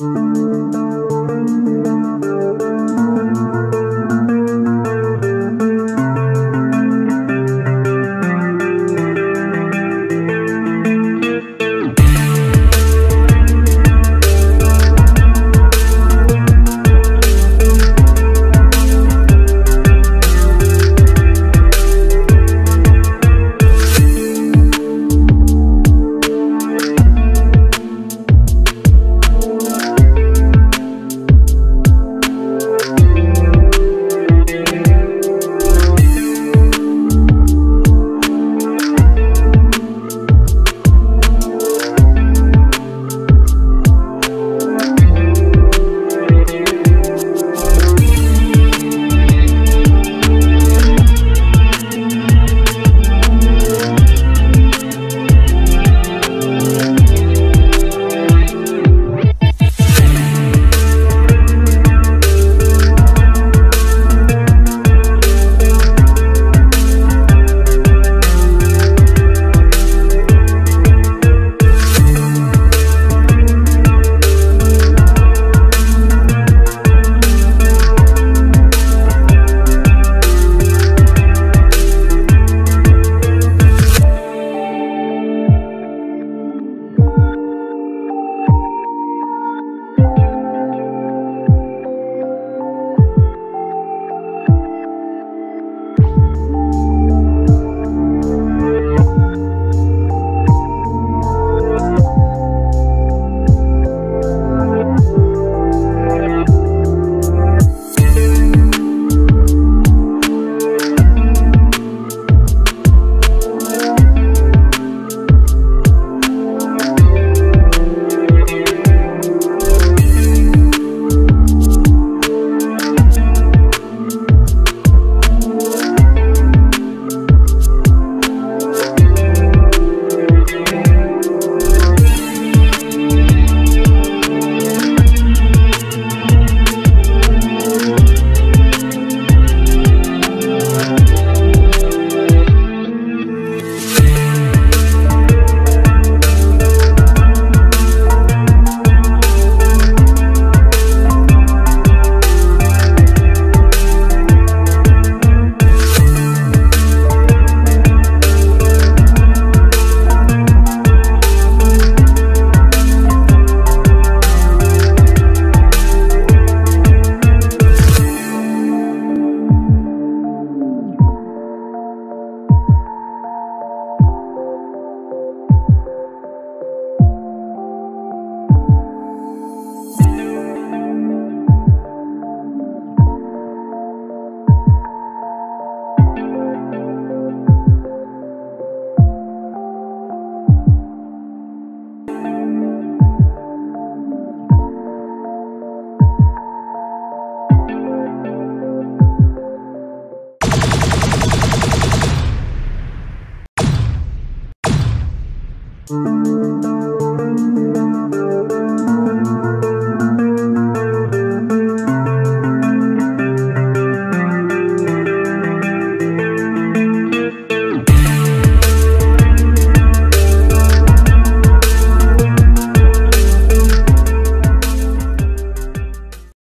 Música